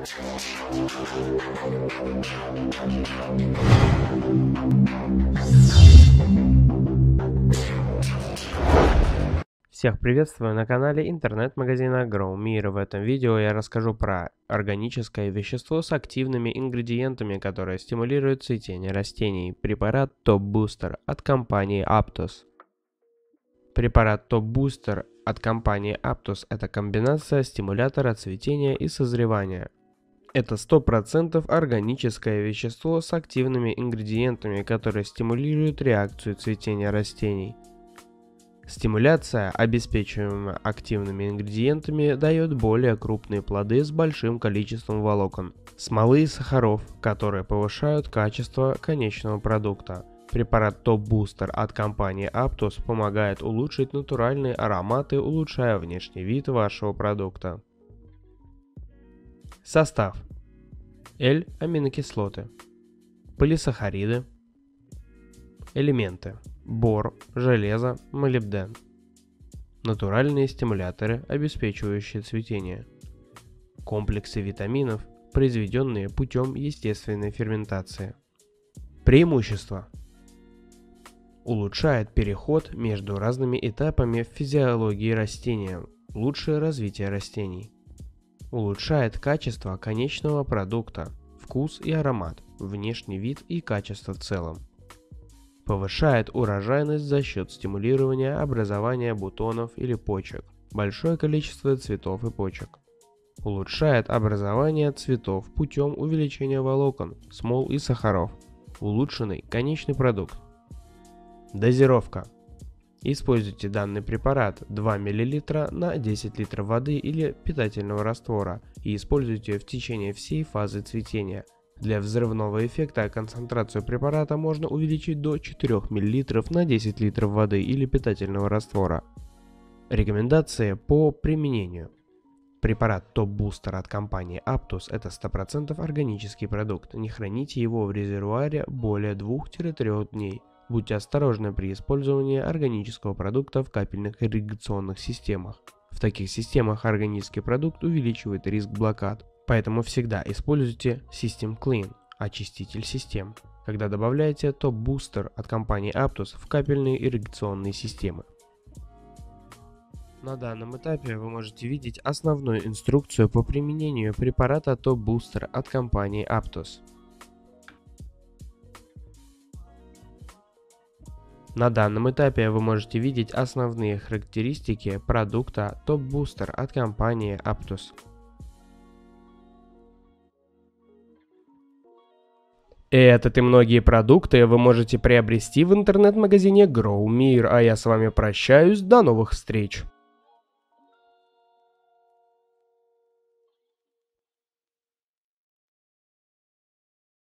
Всех приветствую на канале интернет-магазина GrowMir. В этом видео я расскажу про органическое вещество с активными ингредиентами, которое стимулирует цветение растений. Препарат Top Booster от компании Aptos. Препарат Top Booster от компании Aptos – это комбинация стимулятора цветения и созревания. Это 100% органическое вещество с активными ингредиентами, которые стимулируют реакцию цветения растений. Стимуляция, обеспечиваемая активными ингредиентами, дает более крупные плоды с большим количеством волокон, смолы и сахаров, которые повышают качество конечного продукта. Препарат Top Booster от компании Aptos помогает улучшить натуральные ароматы, улучшая внешний вид вашего продукта. Состав. L-аминокислоты. Полисахариды. Элементы бор, железо, молибден. Натуральные стимуляторы, обеспечивающие цветение. Комплексы витаминов, произведенные путем естественной ферментации. Преимущества. Улучшает переход между разными этапами в физиологии растения, лучшее развитие растений. Улучшает качество конечного продукта, вкус и аромат, внешний вид и качество в целом. Повышает урожайность за счет стимулирования образования бутонов или почек. Большое количество цветов и почек. Улучшает образование цветов путем увеличения волокон, смол и сахаров. Улучшенный конечный продукт. Дозировка. Используйте данный препарат 2 мл на 10 литров воды или питательного раствора и используйте в течение всей фазы цветения – для взрывного эффекта концентрацию препарата можно увеличить до 4 мл на 10 литров воды или питательного раствора. Рекомендации по применению. Препарат Top Booster от компании Aptus – это 100% органический продукт. Не храните его в резервуаре более 2-3 дней. Будьте осторожны при использовании органического продукта в капельных ирригационных системах. В таких системах органический продукт увеличивает риск блокад. Поэтому всегда используйте System Clean, очиститель систем, когда добавляете Booster от компании Aptus в капельные ирригационные системы. На данном этапе вы можете видеть основную инструкцию по применению препарата Booster от компании Aptus. На данном этапе вы можете видеть основные характеристики продукта Top Booster от компании Aptus. Этот и многие продукты вы можете приобрести в интернет-магазине GrowMir, а я с вами прощаюсь, до новых встреч!